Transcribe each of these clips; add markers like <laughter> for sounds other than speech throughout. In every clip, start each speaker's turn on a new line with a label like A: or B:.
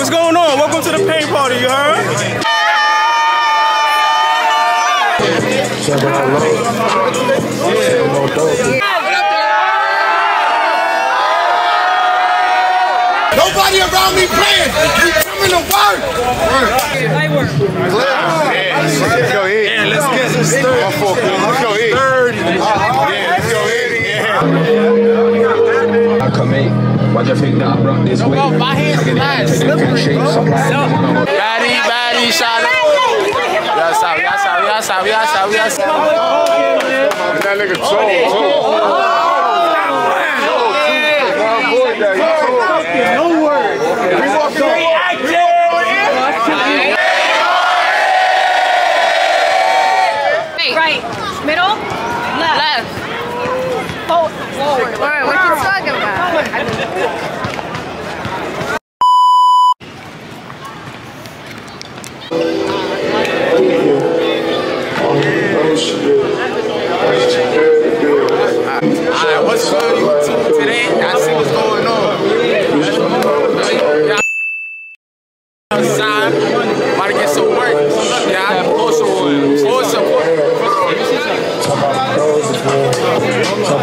A: What's going on? Welcome to the Pain Party, you heard?
B: Nobody around me playing. We coming to work.
C: Light work.
B: Let's go ahead. Yeah, let's get this third. Let's go ahead.
D: Why'd you think that I brought this way?
E: my hands
D: I get
E: nice.
D: it, take the shape, so
E: Baddie, baddie, shot. Yes, yes, yes, yes, yes.
B: That nigga told. No word.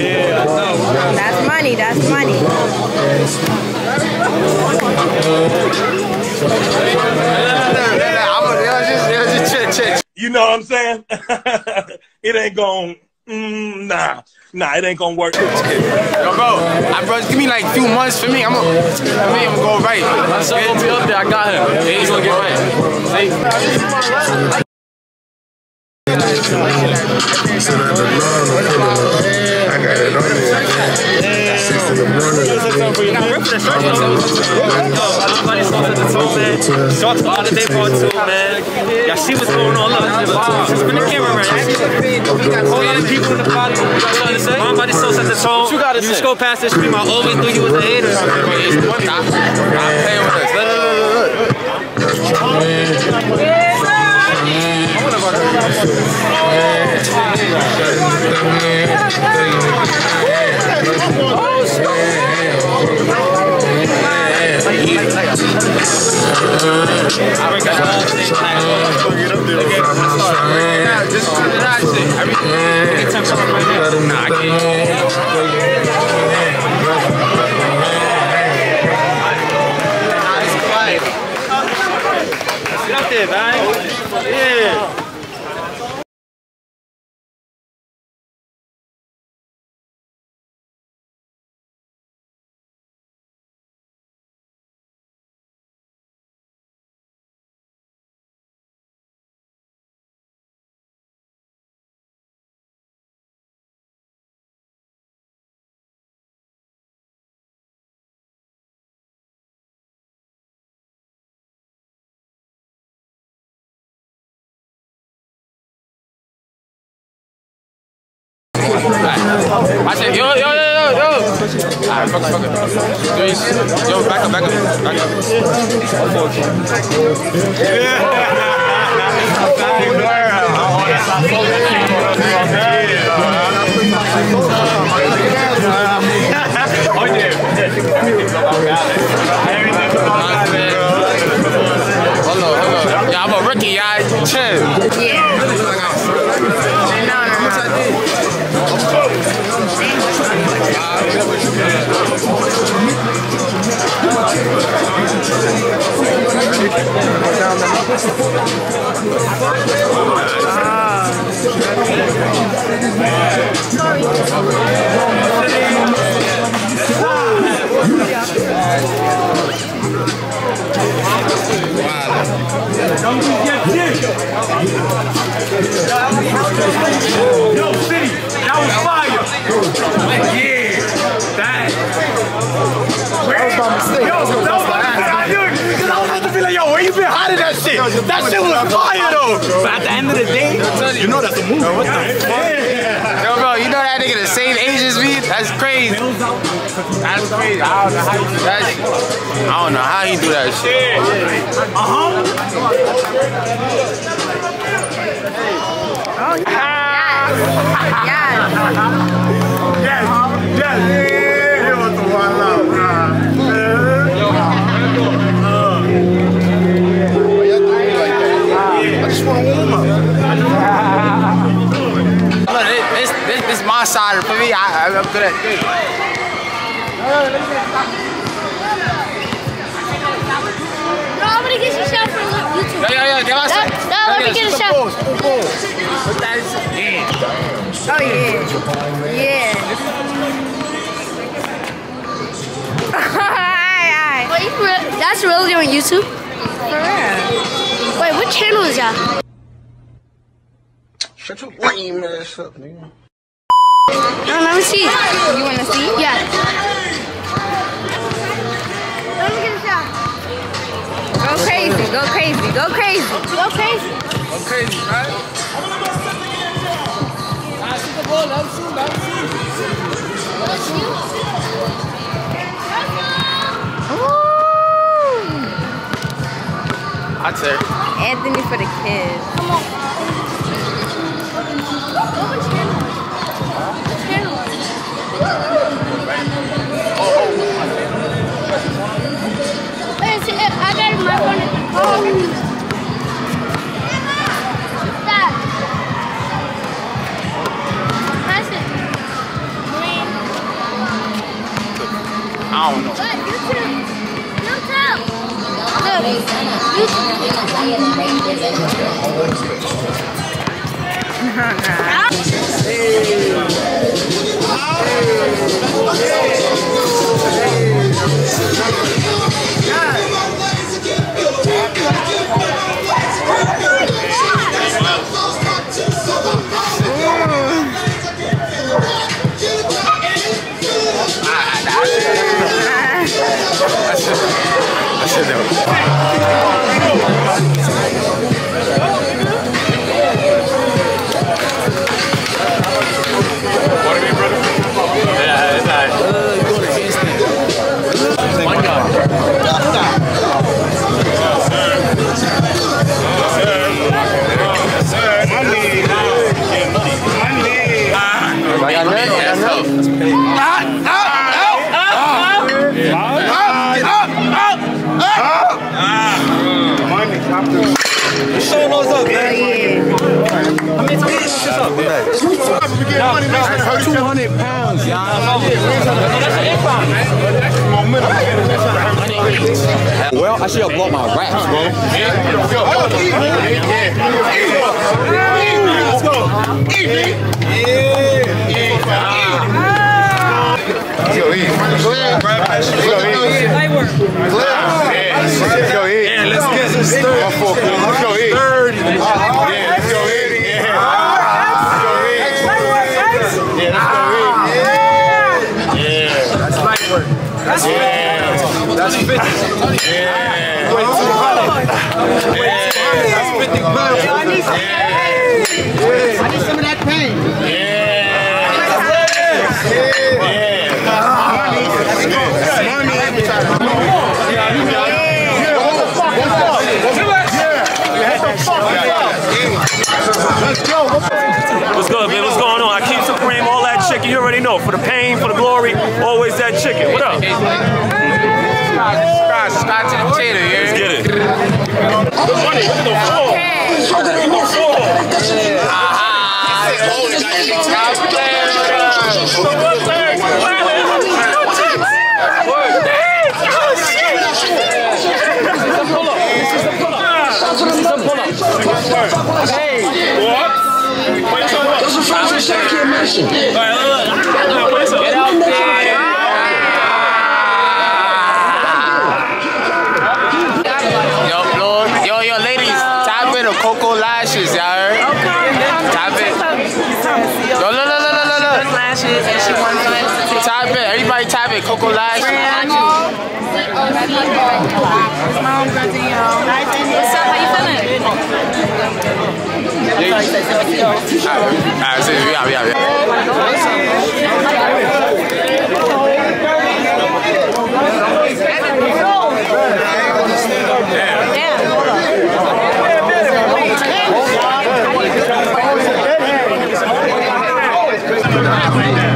F: That's money, that's money.
A: You know what I'm saying? <laughs> it ain't going, mm, nah. Nah, it ain't gonna work.
E: Yo, bro, I, bro, give me like a few months for me. I'm gonna, I mean, I'm gonna go right. My son gonna be up there. I got him. Yeah, he's gonna get right. See?
B: Morning.
G: Shorts all the day part two, man. Y'all see what's going on? Look, spin the camera around. All the people in the party. You got something to say? My body so set the tone. You gotta just go past this stream. I always knew you was a hater.
E: Stop. Playing with us. Look, look, look.
G: I thing
E: Nah, I can't.
G: Get. Yeah.
E: I said, yo, yo, yo, yo, yo. Alright, fuck it, fuck it. Three. Yo, back up, back up, back up. Hold on, hold on. Yeah, I'm a rookie, y'all. Chill.
F: Yeah.
G: Yeah, that. That was my mistake. Yo, that was my shit?
B: That shit was fire though. But at the end of the day, you know that's a movie. What the fuck?
E: Yo, bro, you know that nigga the same age as me? That's crazy. That's crazy. I don't know how he do that shit. I don't know how he do that shit. Uh-huh. <laughs> Yes. My side. For me, I, I'm good at this.
F: No, I'm gonna get you shot for YouTube.
E: Yo, yo, yo, give us
F: No, no, let me get a shot.
C: Oh yeah. Yeah. Aye, aye.
F: Wait, re- that's really on YouTube?
C: For real.
F: Wait, what channel is that?
H: Shut your lame ass up, nigga.
F: No, let me see.
C: You wanna see?
F: Yeah. Let me get a shot.
C: Go crazy. Go crazy. Go crazy.
F: Go crazy.
E: Go crazy, right? I'd say.
C: Anthony for the kids.
F: Come on. I
E: don't know.
F: Look. YouTube.
E: I
B: I should have bought my raps, bro.
H: Let's go. Let's go.
B: Yeah, let's.
H: Let's go let's go. Let's go let's go.
B: That's 50. Yeah. Wait, 200. That's 50 pounds. I need some. I need some of that pain.
A: What's good, man? What's going on? I keep supreme, all that chicken. You already know. For the pain, for the glory, always that chicken. What up?
E: Subscribe, subscribe to the potato, yeah?
A: Let's get it. Money, look at the floor. Look at the floor.
E: Yo, Type in. Everybody type in Coco Lashes.
C: What's up? How you feeling?
E: Yeah. Pause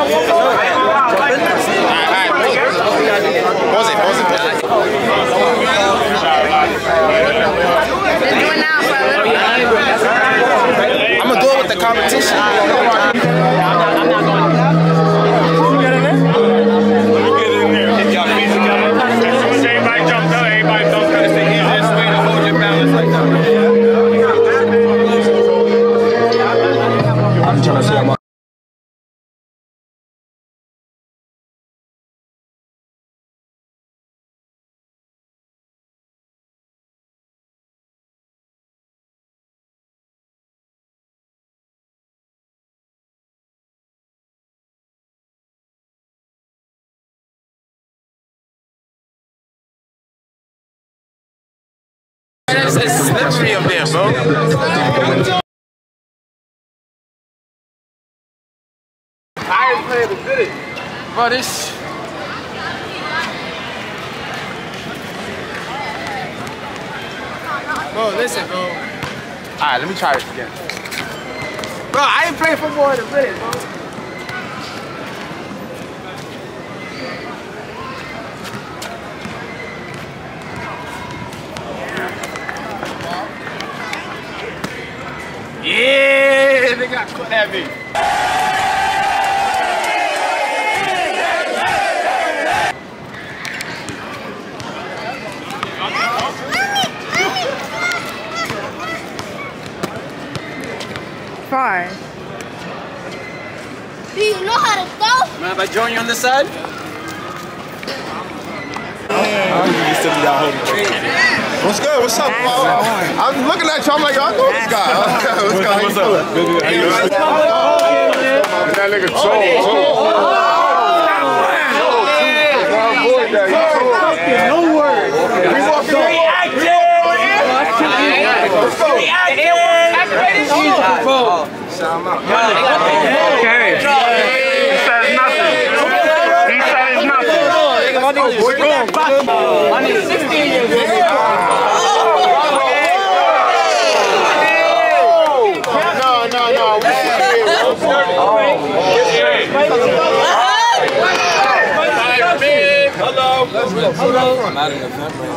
E: it,
A: it's
E: slippery up there, bro. I ain't playing the video. Bro, this. Bro, listen, bro. Alright, let me try this again. Bro, I ain't playing football in a minute, bro. Yeah, they got caught at me.
C: Far.
F: Do you know how to throw?
B: Man, if I join you on this side?
H: What's good? What's up? Oh, oh. I'm looking at you. I'm like, yo, I know this guy. <laughs> What's good? What's up? How you doing? That nigga oh, troll. No words. We walking on.
A: Okay. He says nothing. He says nothing.
H: No, no, no. We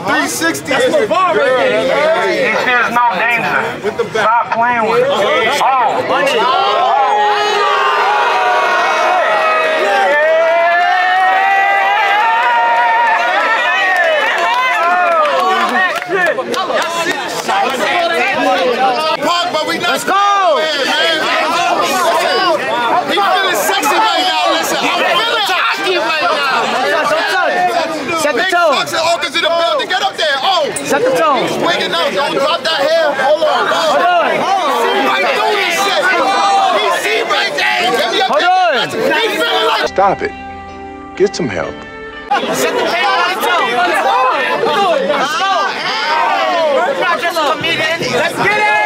H: Three sixty is a girl.
A: He says no danger.
H: With the back.
A: Stop playing with it. Oh.
H: Park, we not. Let's go. He feeling sexy right now. Listen, I'm feeling hockey right now.
G: Set the
H: Big
G: tone.
H: bucks and August in the building. Get up there. Oh.
G: Set the tone.
H: He's wigging out. Don't drop that hair. Hold on. Hold
G: on.
H: See right through this shit. He see right there. Get me up
G: Hold on.
H: He feeling like.
I: Stop it. Get some help.
G: Set the tone. Let's go. Let's go. Let's go. We're not just a comedian. Let's get it.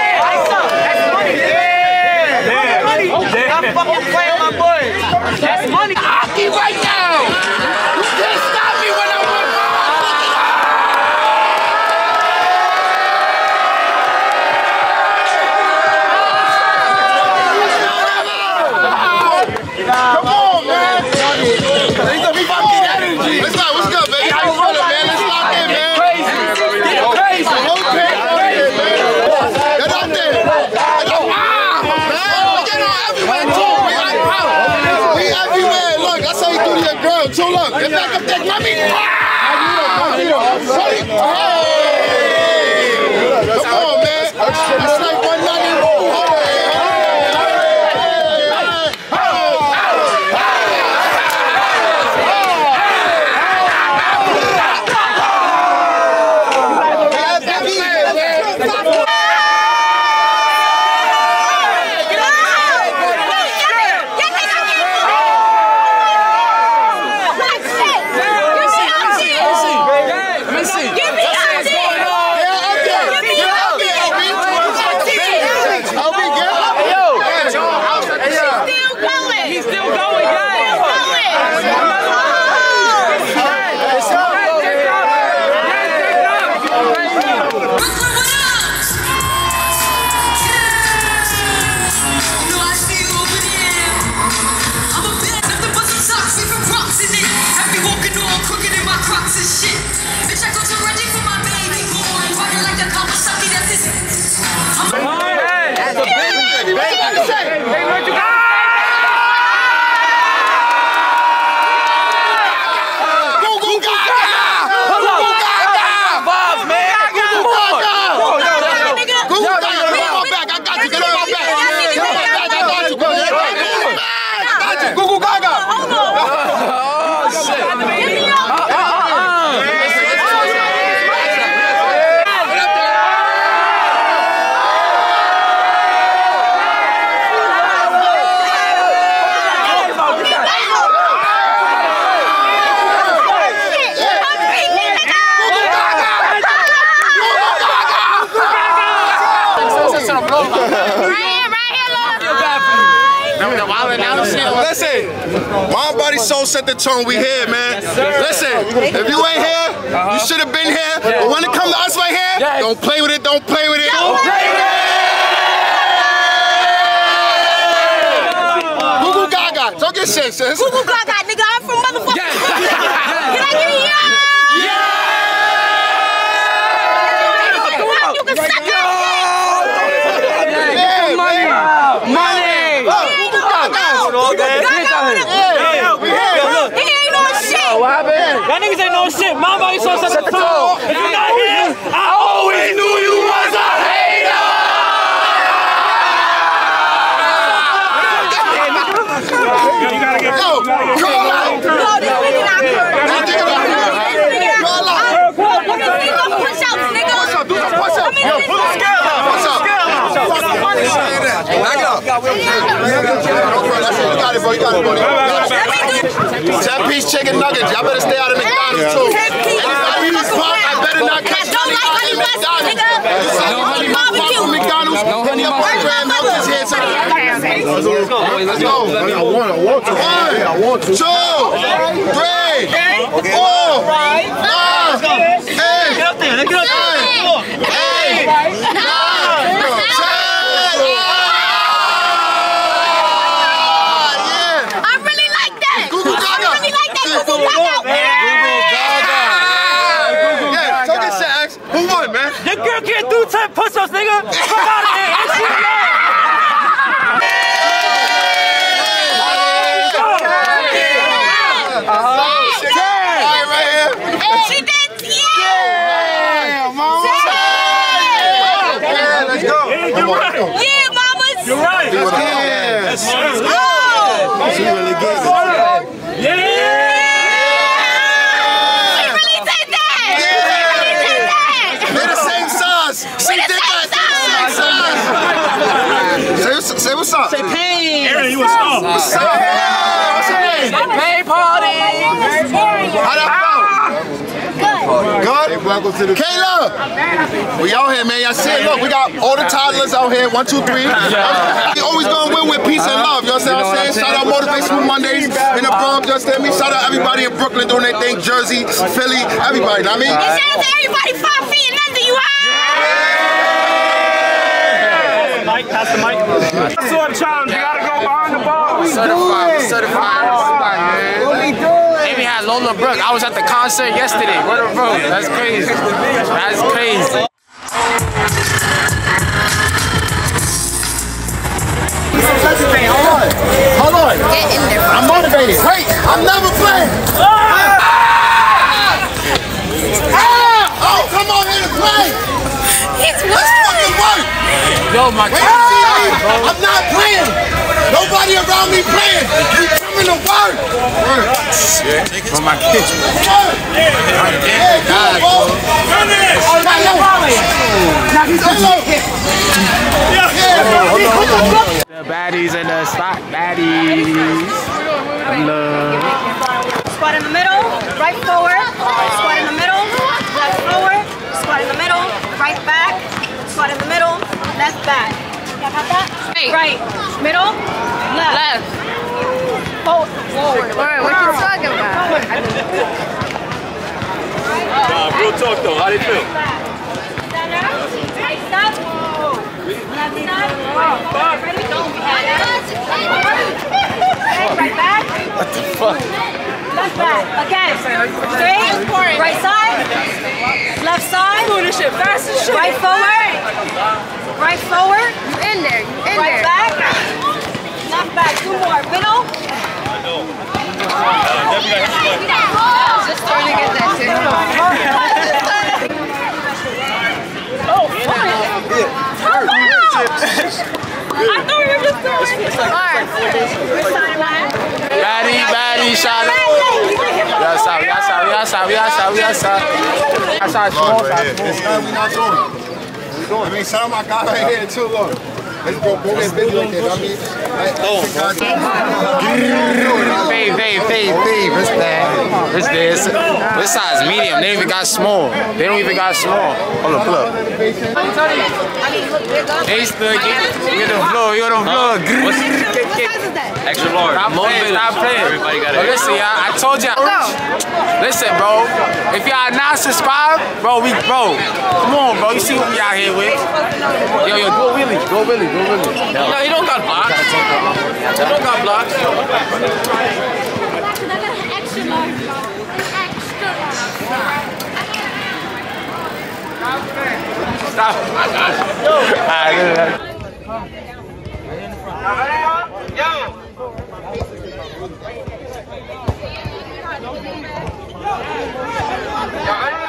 H: Soul set the tone. We here, man. Listen, if you ain't here, uh-huh. you should have been here. But when it comes to us right here, don't play with it. Don't play with it. Don't play with it. Google Gaga. Talk your shit, sis.
C: Google Gaga, nigga. I'm from motherfucking. Can I get a yeah? You can suck it.
H: Yeah, man.
B: Money!
H: Oh, Google Gaga.
B: Yeah,
H: We here.
C: He ain't on shit.
B: Y'all niggas shit. My body so set the tone. If you're not here, I always knew you was a hater. Yo, you gotta get.
H: Yo, call out.
C: No, this nigga not good.
H: Now think about it. Call out.
C: Let me see no push-ups, nigga.
H: What's up? Do some push ups.
C: Let me see some
H: What's up? Back up. No, bro, that's it. You got it, bro. You got it, bro. You got it. Ten piece chicken nuggets. Y'all better stay out of McDonald's too. Anybody who's punk, I better not catch
C: Don't like honey mustard, nigga.
H: McDonald's. You say you honey mustard from McDonald's? Hit me up on Instagram. I'll just hit some. Let's go. Let's go. I want. I want to. One. I want to. Two. Three. Four. Five. Eight.
B: Get up there. Get up there.
H: Eight. Nine. Ten.
C: I really like that.
H: Google
C: I
H: Gaga.
C: really like that. Google Gaga.
H: Yeah, talk your shit, X. Who won, man?
B: Your girl can't do 10 push-ups, nigga. Fuck out of here. That shit alone.
H: All right, right here.
C: She did. Yeah.
H: Yeah, mama. Yeah, let's go.
B: You're right.
C: Yeah, mamas.
B: You're right.
H: Yeah.
B: Let's go.
C: Oh.
H: She really good.
B: Yeah.
C: She really did that. She really did that.
H: They're the same size. She
C: We're the
H: did
C: same
H: that. Say what's, say what's up. Say
B: Aaron, you a star.
H: what's up. Yeah, What's your name?
B: Pay party.
H: How that felt? Good. welcome to the Kayla. We out here, man. Y'all see it. Look, we got all the toddlers out here. One, two, three. We always gonna win with peace and love. You know what I'm saying? Shout out Motivational Mondays in the Bronx. You understand me? Shout out everybody in Brooklyn doing their thing. Jersey, Philly, everybody. Know what I mean?
C: And shout out to everybody five feet and under you. Ah!
B: Mike, pass the mic. Sword challenge. You gotta go behind the ball.
E: Certified, certified, certified, man. What we doing? Amy had Lola Brooke. I was at the concert yesterday. What a bro. That's crazy. That's crazy.
H: Hold on.
C: Get in there.
H: I'm motivated. Wait, I'm never playing. Ah! Oh, come on here to play.
C: It's
H: Let's fucking work.
E: Yo, my
H: Wait,
E: God.
H: see, I'm not playing. Nobody around me playing. We coming to work.
E: For my kids.
H: Work. Yeah, bro. Now you Now he's
E: The baddies in the spot. Baddies. Love.
C: Squat in the middle, right forward, squat in the middle, left forward, squat in the middle, right back, squat in the middle, left back. Y'all got that? Right, middle, left. Left. Forward. Forward.
J: Alright, what you talking about?
A: Nah, real talk though. How they feel?
C: Stand up. Left step. Right forward. Ready? Right back.
E: What the fuck?
C: Left back. Again. Straight. Right side. Left side. Doing this shit fast as shit. Right forward. Right forward.
J: You in there, you in
C: Right
J: there.
C: back. Left back. Two more. Middle.
E: Baddie, baddie, shout out. Yes, sir, yes, sir, yes, sir, yes, sir, yes, sir. Yes, sir, small sir, small.
H: This time we not doing it. We doing it. I mean, shout out my guy right here too. Look. Let's go. Go get busy that. I
E: Fave, fave, fave, fave, respect. This this this size medium. They don't even got small. They don't even got small. Hold up, pull up. Hey, Stug, get, get the floor, get the floor.
B: Extra large.
E: Stop playing, stop playing.
B: Everybody got
E: But
B: it.
E: listen, y'all, I told y'all. Listen, bro. If y'all not subscribed, bro, we, bro, come on, bro. You see what we out here with? Yo, yo, go Willie, go Willie, go Willie.
B: No, he don't got blocks. He don't got blocks.
F: Extra large. Extra large.
E: Stop. All right, يا علي